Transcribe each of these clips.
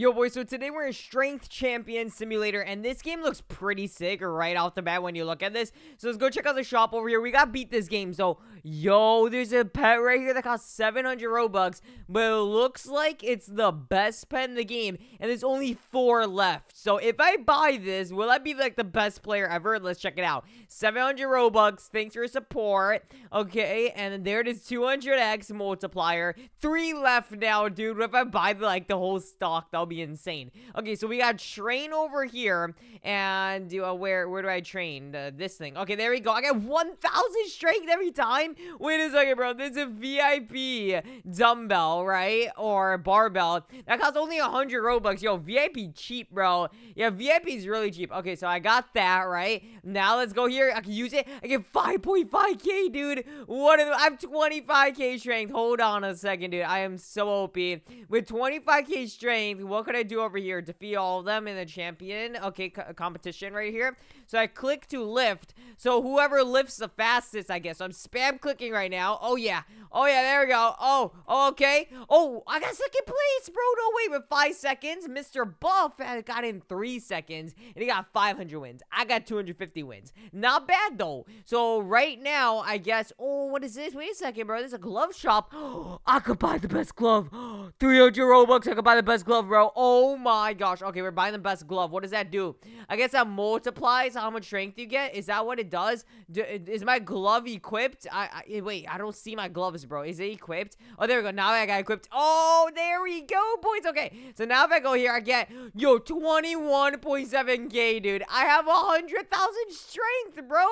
Yo, boys, so today we're in Strength Champion Simulator, and this game looks pretty sick right off the bat when you look at this. So let's go check out the shop over here. We got beat this game, so, yo, there's a pet right here that costs 700 Robux, but it looks like it's the best pet in the game, and there's only four left. So if I buy this, will I be, like, the best player ever? Let's check it out. 700 Robux, thanks for your support. Okay, and there it is, 200x multiplier. Three left now, dude. If I buy, like, the whole stock, though? Be insane. Okay, so we got train over here, and do uh, where where do I train? Uh, this thing. Okay, there we go. I got 1,000 strength every time. Wait a second, bro. This is a VIP dumbbell, right? Or barbell. That costs only 100 Robux. Yo, VIP cheap, bro. Yeah, VIP is really cheap. Okay, so I got that, right? Now let's go here. I can use it. I get 5.5k, dude. What? I have 25k strength. Hold on a second, dude. I am so OP. With 25k strength, what what could I do over here? Defeat all of them in the champion, okay, competition right here. So I click to lift. So whoever lifts the fastest, I guess. So I'm spam clicking right now. Oh, yeah. Oh, yeah, there we go. Oh, oh okay. Oh, I got second place, bro. No, wait, with five seconds. Mr. Buff got in three seconds, and he got 500 wins. I got 250 wins. Not bad, though. So right now, I guess, oh, what is this? Wait a second, bro. There's a glove shop. I could buy the best glove. 300 Robux. I could buy the best glove, bro. Oh my gosh. Okay, we're buying the best glove. What does that do? I guess that multiplies how much strength you get. Is that what it does? Do, is my glove equipped? I, I, eh, Wait, I don't see my gloves, bro. Is it equipped? Oh, there we go. Now I got equipped. Oh, there we go, boys. Okay, so now if I go here, I get, yo, 21.7k, dude. I have 100,000 strength, bro.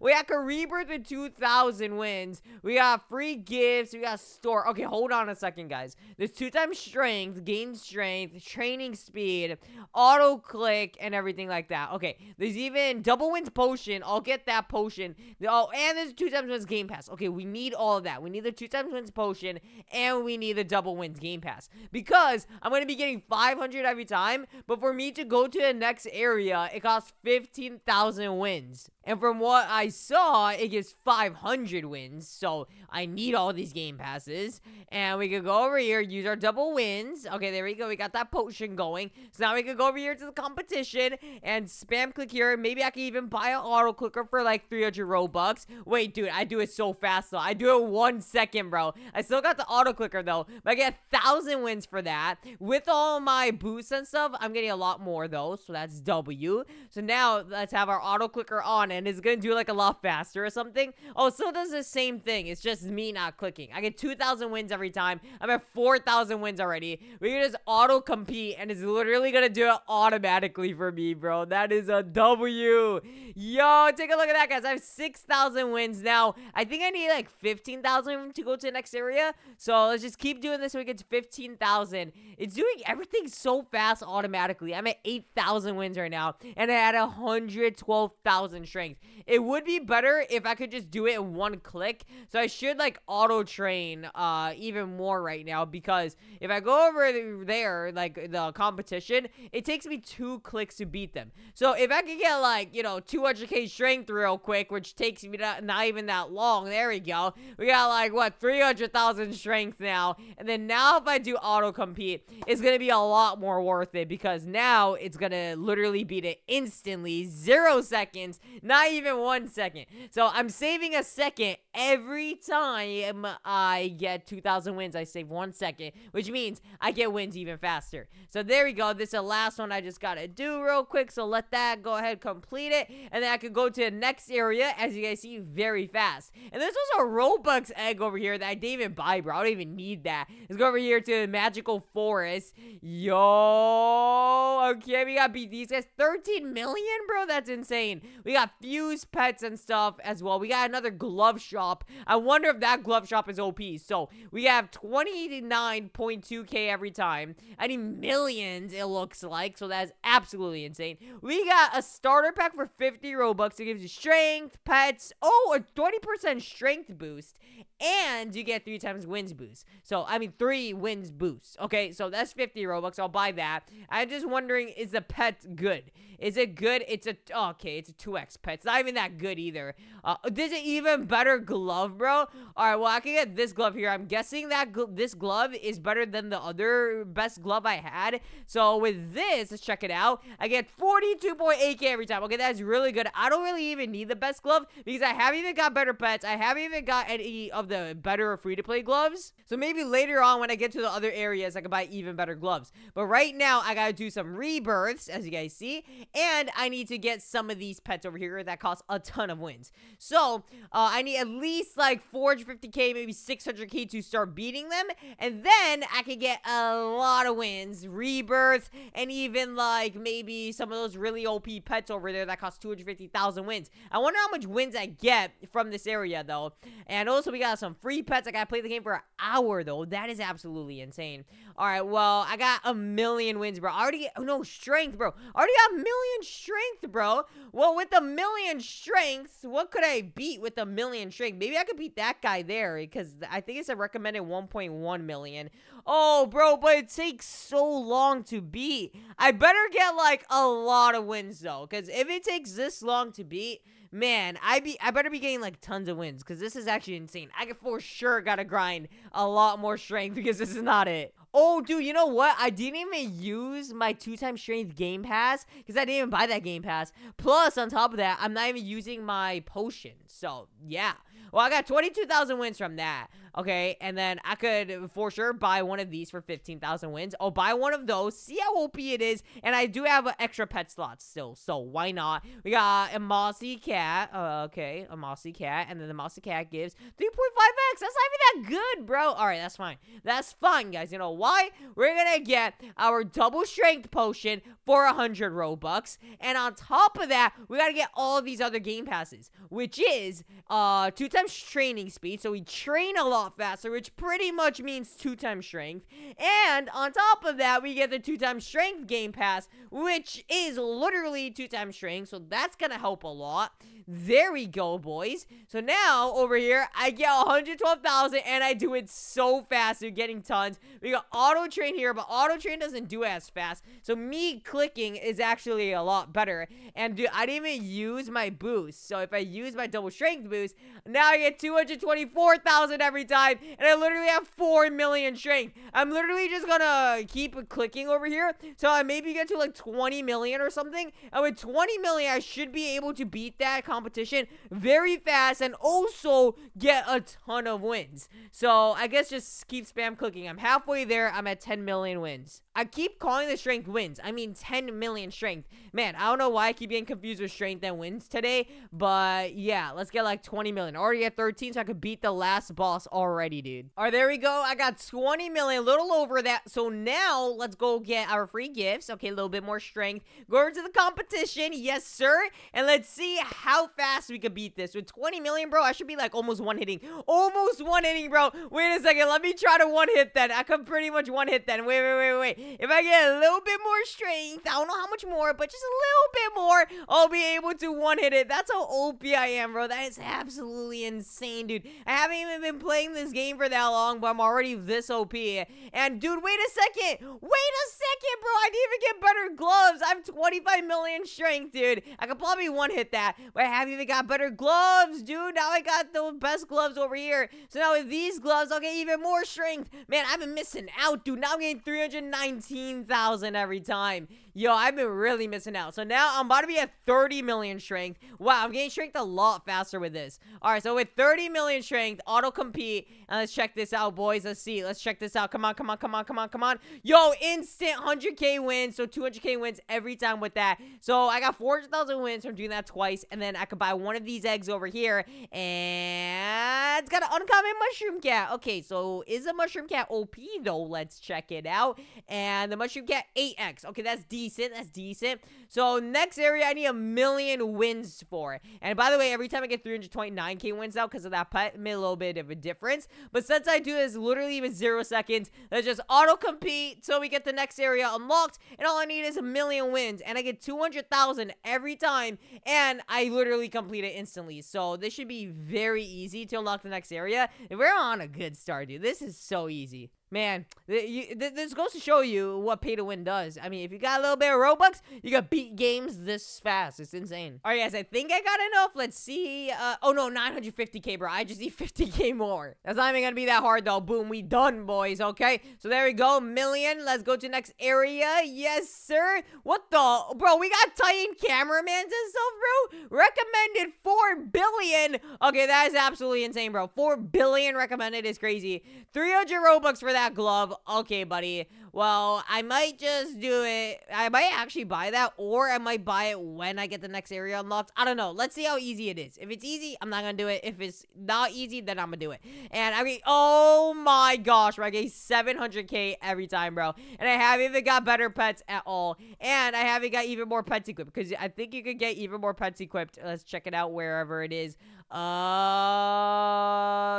We can rebirth with 2,000 wins. We got free gifts. We got store. Okay, hold on a second, guys. There's two times strength, gain strength, training speed, auto click, and everything like that. Okay, there's even double wins potion. I'll get that potion. Oh, and there's two times wins game pass. Okay, we need all of that. We need the two times wins potion, and we need the double wins game pass. Because I'm going to be getting 500 every time, but for me to go to the next area, it costs 15,000 wins. And from what I saw, it gives 500 wins. So I need all these game passes. And we could go over here, use our double wins. Okay, there we go. We got that potion going. So now we could go over here to the competition and spam click here. Maybe I can even buy an auto clicker for like 300 Robux. Wait, dude, I do it so fast though. I do it one second, bro. I still got the auto clicker though. But I get 1,000 wins for that. With all my boosts and stuff, I'm getting a lot more though. So that's W. So now let's have our auto clicker on and it's gonna do like a lot faster or something. Oh, so does the same thing. It's just me not clicking. I get 2,000 wins every time. I'm at 4,000 wins already. We can just auto compete and it's literally gonna do it automatically for me, bro. That is a W. Yo, take a look at that, guys. I have 6,000 wins now. I think I need like 15,000 to go to the next area. So let's just keep doing this so we get to 15,000. It's doing everything so fast automatically. I'm at 8,000 wins right now and I had 112,000 strength strength. It would be better if I could just do it in one click. So I should like auto train uh, even more right now because if I go over there, like the competition, it takes me two clicks to beat them. So if I could get like, you know, 200k strength real quick, which takes me not, not even that long. There we go. We got like, what, 300,000 strength now. And then now if I do auto compete, it's going to be a lot more worth it because now it's going to literally beat it instantly. Zero seconds. Not not even one second. So I'm saving a second every time I get 2,000 wins. I save one second, which means I get wins even faster. So there we go. This is the last one I just got to do real quick. So let that go ahead, complete it. And then I can go to the next area, as you guys see, very fast. And there's also a Robux egg over here that I didn't even buy, bro. I don't even need that. Let's go over here to the Magical Forest. Yo. Okay, we got beat these guys. 13 million, bro? That's insane. We got fuse pets and stuff as well. We got another glove shop. I wonder if that glove shop is OP. So we have 29.2k every time. I need millions, it looks like. So that's absolutely insane. We got a starter pack for 50 Robux. It gives you strength, pets, oh, a 20% strength boost. And you get three times wins boost. So, I mean, three wins boost. Okay, so that's 50 Robux. I'll buy that. I'm just wondering, is the pet good? Is it good? It's a okay. It's a two X pet. It's not even that good either. Uh, this is even better glove, bro. All right, well I can get this glove here. I'm guessing that gl this glove is better than the other best glove I had. So with this, let's check it out. I get 42.8k every time. Okay, that's really good. I don't really even need the best glove because I haven't even got better pets. I haven't even got any of the better free to play gloves. So maybe later on when I get to the other areas, I can buy even better gloves. But right now, I gotta do some rebirths, as you guys see, and I need to get some of these pets over here that cost a ton of wins. So uh, I need at least like 450k, maybe 600k to start beating them, and then I can get a lot of wins, rebirth, and even like maybe some of those really OP pets over there that cost 250,000 wins. I wonder how much wins I get from this area though. And also we got some free pets. I gotta play the game for an hour though. That is absolutely insane. All right, well I got a million wins, bro. I already oh no strength, bro. I already got a million strength, bro. Well, with a million strength, what could I beat with a million strength? Maybe I could beat that guy there because I think it's a recommended 1.1 million. Oh, bro, but it takes so long to beat. I better get like a lot of wins though, because if it takes this long to beat, man, I be I better be getting like tons of wins because this is actually insane. I for sure gotta grind a lot more strength because this is not it. Oh, dude, you know what? I didn't even use my two-time strength game pass because I didn't even buy that game pass. Plus, on top of that, I'm not even using my potion. So, yeah. Well, I got 22,000 wins from that. Okay, and then I could for sure buy one of these for 15,000 wins. I'll buy one of those, see how OP it is, and I do have an extra pet slot still, so why not? We got a mossy cat, uh, okay, a mossy cat, and then the mossy cat gives 3.5x. That's not even that good, bro. All right, that's fine. That's fine, guys. You know why? We're gonna get our double strength potion for 100 Robux, and on top of that, we gotta get all these other game passes, which is uh two times training speed, so we train a lot lot faster, which pretty much means two times strength. And on top of that, we get the two times strength game pass, which is literally two times strength. So that's gonna help a lot. There we go, boys. So now over here, I get 112,000 and I do it so fast. You're getting tons. We got auto train here, but auto train doesn't do as fast. So me clicking is actually a lot better. And dude, I didn't even use my boost. So if I use my double strength boost, now I get 224,000 every time. And I literally have 4 million strength. I'm literally just gonna keep clicking over here. So I maybe get to like 20 million or something. And with 20 million, I should be able to beat that competition very fast and also get a ton of wins. So I guess just keep spam clicking. I'm halfway there. I'm at 10 million wins. I keep calling the strength wins. I mean 10 million strength. Man, I don't know why I keep getting confused with strength and wins today. But yeah, let's get like 20 million. Already at 13 so I could beat the last boss already, dude. All right, there we go. I got 20 million, a little over that. So now let's go get our free gifts. Okay, a little bit more strength. Go over to the competition. Yes, sir. And let's see how fast we could beat this. With 20 million, bro, I should be like almost one hitting. Almost one hitting, bro. Wait a second. Let me try to one hit that. I could pretty much one hit that. Wait, wait, wait, wait. If I get a little bit more strength, I don't know how much more, but just a little bit more, I'll be able to one-hit it. That's how OP I am, bro. That is absolutely insane, dude. I haven't even been playing this game for that long, but I'm already this OP. And, dude, wait a second. Wait a second, bro. I didn't even get better gloves. I have 25 million strength, dude. I could probably one-hit that, but I haven't even got better gloves, dude. Now I got the best gloves over here. So now with these gloves, I'll get even more strength. Man, I've been missing out, dude. Now I'm getting 319,000 every time. Yo, I've been really missing out. So now I'm about to be at 30 million strength. Wow, I'm getting strength a lot faster with this. All right, so with 30 million strength, auto compete. And let's check this out, boys. Let's see. Let's check this out. Come on, come on, come on, come on, come on. Yo, instant 100k wins. So 200k wins every time with that. So I got 400,000 wins from doing that twice. And then I could buy one of these eggs over here. And it's got an uncommon mushroom cat. Okay, so is a mushroom cat OP though? Let's check it out. And the mushroom cat 8x. Okay, that's decent. That's decent. So next area, I need a million wins for. And by the way, every time I get 329k wins out because of that pet, made a little bit of a difference. But since I do this literally with zero seconds, let's just auto compete so we get the next area unlocked. And all I need is a million wins. And I get 200,000 every time. And I literally complete it instantly. So this should be very easy to unlock the next area. We're on a good start, dude. This is so easy. Man, this goes to show you what pay to win does. I mean, if you got a little bit of Robux, you can beat games this fast. It's insane. All right, guys, I think I got enough. Let's see. Uh, oh, no, 950k, bro. I just need 50k more. That's not even going to be that hard, though. Boom, we done, boys, okay? So there we go. Million. Let's go to next area. Yes, sir. What the? Bro, we got Titan cameramans and stuff, bro. Recommended 4 billion. Okay, that is absolutely insane, bro. 4 billion recommended is crazy. 300 Robux for that glove. Okay, buddy. Well, I might just do it. I might actually buy that, or I might buy it when I get the next area unlocked. I don't know. Let's see how easy it is. If it's easy, I'm not gonna do it. If it's not easy, then I'm gonna do it. And I mean, oh my gosh, bro, I get 700k every time, bro. And I haven't even got better pets at all. And I haven't got even more pets equipped because I think you could get even more pets equipped. Let's check it out wherever it is. Uh,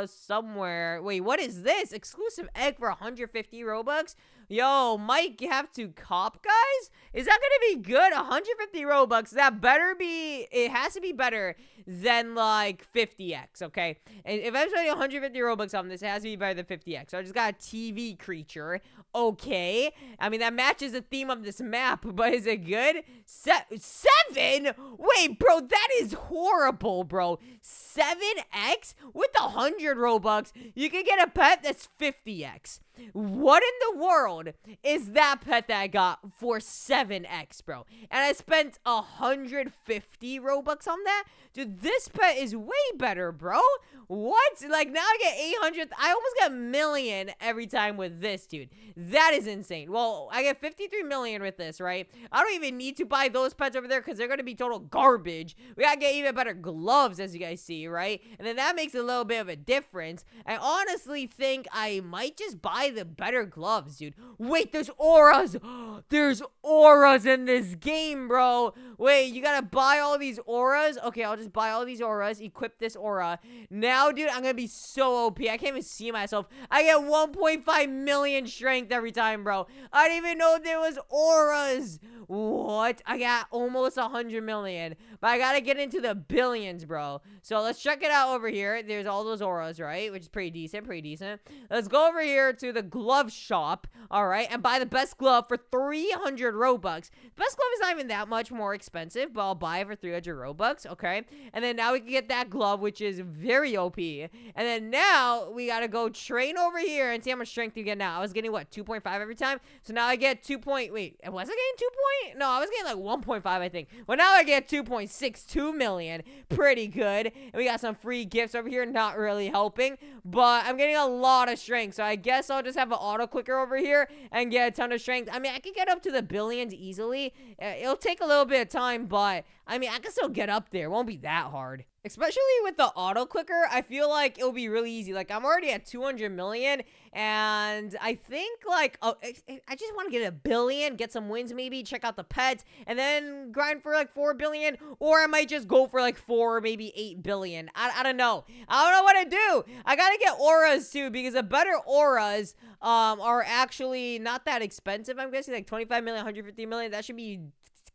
somewhere. Wait, what is this? Exclusive egg for 150 Robux? Yo, Mike, you have to cop, guys? Is that gonna be good? 150 Robux. That better be, it has to be better than like 50x, okay? And if I'm spending 150 Robux on this, it has to be better than 50x. So I just got a TV creature. Okay. I mean, that matches the theme of this map, but is it good? Se seven? Wait, bro, that is horrible, bro. 7x? With a 100 Robux, you can get a pet that's 50x. What in the world is that pet that I got for 7x, bro? And I spent 150 Robux on that? Dude, this pet is way better, bro. What? Like, now I get 800. I almost get a million every time with this, dude. That is insane. Well, I get 53 million with this, right? I don't even need to buy those pets over there because they're going to be total garbage. We got to get even better gloves, as you guys see, right? And then that makes a little bit of a difference. I honestly think I might just buy the better gloves, dude. Wait, there's auras. there's auras in this game, bro. Wait, you got to buy all these auras? Okay, I'll just buy all these auras, equip this aura. Now, dude, I'm gonna be so OP. I can't even see myself. I get 1.5 million strength every time, bro. I didn't even know there was auras. What? I got almost 100 million. But I gotta get into the billions, bro. So let's check it out over here. There's all those auras, right? Which is pretty decent, pretty decent. Let's go over here to the glove shop, all right? And buy the best glove for 300 Robux. Best glove is not even that much more expensive, but I'll buy it for 300 Robux, okay? And then now we can get that glove, which is very OP. And then now we gotta go train over here and see how much strength you get now. I was getting, what, 2.5 every time? So now I get 2 point, wait, was I getting 2 point? No, I was getting like 1.5, I think. Well, now I get 2.62 million. Pretty good. And we got some free gifts over here, not really helping. But I'm getting a lot of strength, so I guess I'll just have an auto clicker over here and get a ton of strength. I mean, I could get up to the billions easily. Uh, it'll take a little bit of time, but I mean, I can still get up there. It won't be that hard. Especially with the auto clicker, I feel like it'll be really easy. Like, I'm already at 200 million, and I think, like, oh, I just want to get a billion, get some wins maybe, check out the pets, and then grind for, like, 4 billion, or I might just go for, like, 4 maybe 8 billion. I, I don't know. I don't know what to do. I gotta get auras, too, because the better auras um, are actually not that expensive, I'm guessing, like 25 million, 150 million. That should be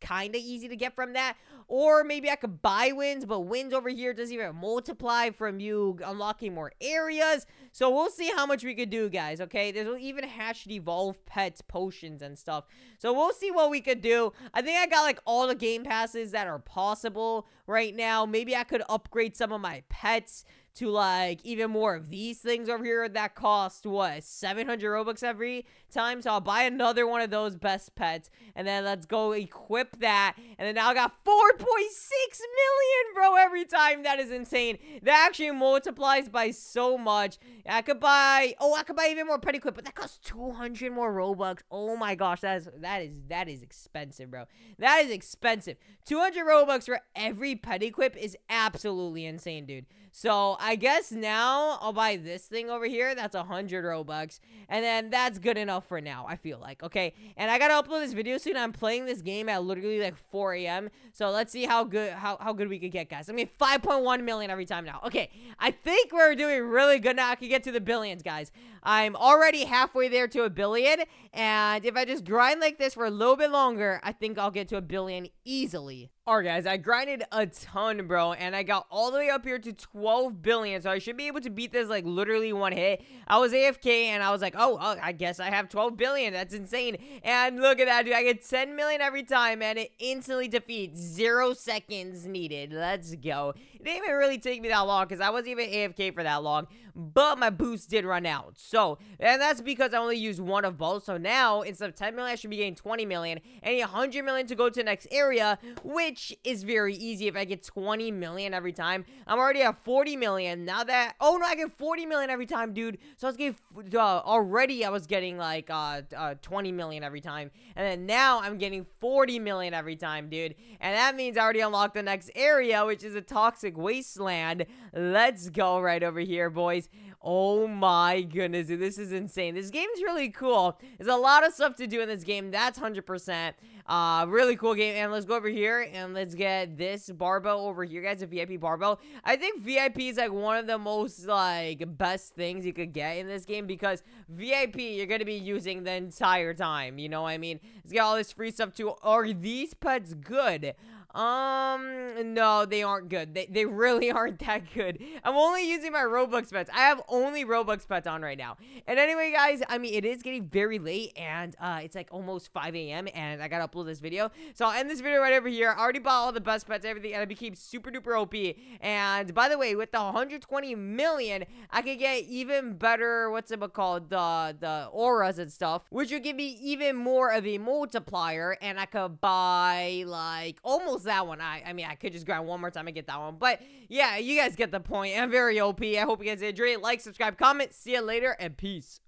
kind of easy to get from that. Or maybe I could buy wins, but wins over here doesn't even multiply from you unlocking more areas. So we'll see how much we could do, guys, okay? There's even hatched evolve pets, potions, and stuff. So we'll see what we could do. I think I got, like, all the game passes that are possible right now. Maybe I could upgrade some of my pets to like even more of these things over here that cost what 700 robux every time? So i'll buy another one of those best pets and then let's go equip that. And then now i got 4.6 million bro every time. That is insane. That actually multiplies by so much. I could buy oh i could buy even more pet equip but that costs 200 more robux. Oh my gosh that is that is that is expensive bro. That is expensive. 200 robux for every pet equip is absolutely insane dude so I guess now I'll buy this thing over here. That's a hundred Robux. And then that's good enough for now, I feel like. Okay. And I gotta upload this video soon. I'm playing this game at literally like 4 a.m. So let's see how good how, how good we could get, guys. I mean 5.1 million every time now. Okay. I think we're doing really good now. I can get to the billions, guys. I'm already halfway there to a billion. And if I just grind like this for a little bit longer, I think I'll get to a billion easily. Alright guys, I grinded a ton, bro, and I got all the way up here to 12 billion, so I should be able to beat this, like, literally one hit. I was AFK, and I was like, oh, oh, I guess I have 12 billion, that's insane. And look at that, dude, I get 10 million every time, and it instantly defeats, zero seconds needed. Let's go. It didn't even really take me that long, because I wasn't even AFK for that long, but my boost did run out. So, and that's because I only used one of both, so now, instead of 10 million, I should be getting 20 million, and 100 million to go to the next area, which is very easy if I get 20 million every time. I'm already at 40 million. Now that, oh no, I get 40 million every time, dude. So I was getting, uh, already I was getting like uh, uh, 20 million every time. And then now I'm getting 40 million every time, dude. And that means I already unlocked the next area, which is a toxic wasteland. Let's go right over here, boys. Oh my goodness, dude, this is insane. This game's really cool. There's a lot of stuff to do in this game. That's 100%. Uh, really cool game. And let's go over here and let's get this barbell over here, guys. A VIP barbell. I think VIP is like one of the most like best things you could get in this game because VIP you're gonna be using the entire time. You know what I mean? It's got all this free stuff too. Are these pets good? Um, no, they aren't good. They, they really aren't that good. I'm only using my Robux pets. I have only Robux pets on right now. And anyway, guys, I mean, it is getting very late and uh, it's like almost 5 a.m. and I gotta upload this video. So I'll end this video right over here. I already bought all the best pets, everything, and I became super duper OP. And by the way, with the 120 million, I could get even better, what's it called, the, the auras and stuff, which would give me even more of a multiplier. And I could buy like almost that one. I, I mean, I could just grind one more time and get that one. But yeah, you guys get the point. I'm very OP. I hope you guys enjoy it. Like, subscribe, comment. See you later, and peace.